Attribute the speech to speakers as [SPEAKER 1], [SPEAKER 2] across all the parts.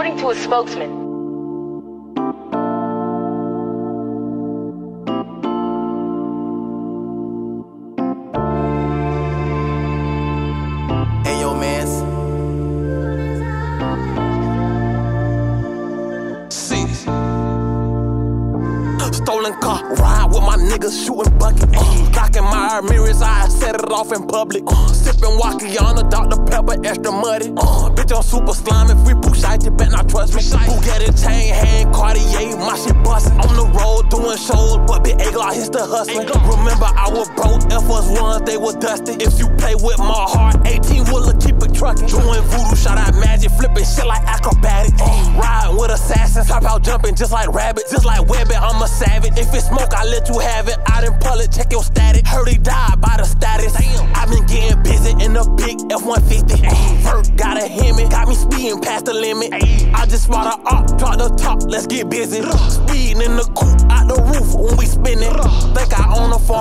[SPEAKER 1] According to a spokesman,
[SPEAKER 2] Stolen car, ride with my niggas, shooting bucket. Uh, blocking my mirrors, I set it off in public. Uh, sipping Wakiana, Dr. Pepper, extra muddy. Uh, bitch, I'm super slimy, free push, I just bet not trust me. Bugatti chain, hand, Cartier, my shit bustin'. On the road, doing shows, but big A Glock hits the hustling. Remember, I was broke, Air Force Ones, they was dusty. If you play with my heart, 18 wheeler, keep it truckin'. Doing voodoo, shot out magic, flipping shit like acrobatic. Riding with assassins, hop out jumping just like rabbit, just like Webbit, I'm a savage. If it's smoke, I let you have it. Out in public, check your static. Heard he died by the status. I've been getting busy in the big F-150. Vert got a Hemi, got me speeding past the limit. I just spot a up, drop the top, let's get busy. Speeding in the coupe, out the roof when we spinning.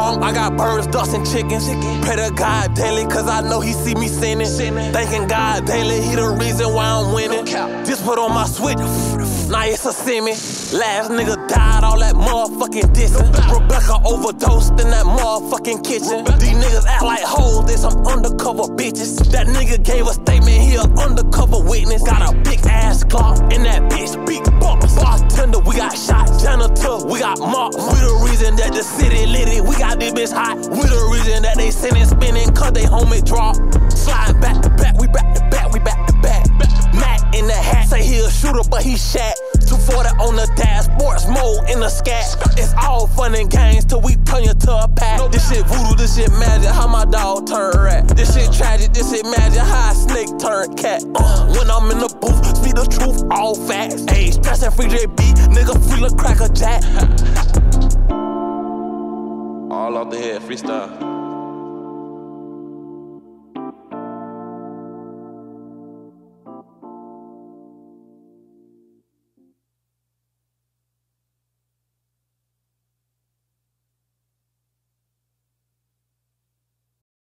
[SPEAKER 2] Think I a got birds, ducks, and chickens. Pray to God daily, cause I know he see me sinning. Thanking God daily, he the reason why I'm winning. Just put on my switch, now it's a semi. Last nigga died, all that motherfucking dissing. Rebecca overdosed in that motherfucking kitchen. These niggas act like hoes, they some undercover bitches. That nigga gave a statement, he an undercover witness. Got a big ass Glock in that bitch, big box. Bartender, we got shot. Janitor, we got mops. We the reason that the city lit it. We got this bitch hot. We the reason that they sending spinning, cause they home it drop. Sliding back to back, we back to back, we back to back. Matt in the hat, say he a shooter, but he shat. 240 on the dash, sports mode in the scat. It's all fun and games till we turn you to a pack. This shit voodoo, this shit magic, how my dog turn rat. This shit tragic, this shit magic, how a snake turn cat. Uh, when I'm in the booth, speak the truth, all facts. Ayy, stressing free JB, nigga, free look cracker jack.
[SPEAKER 3] All off the head, freestyle.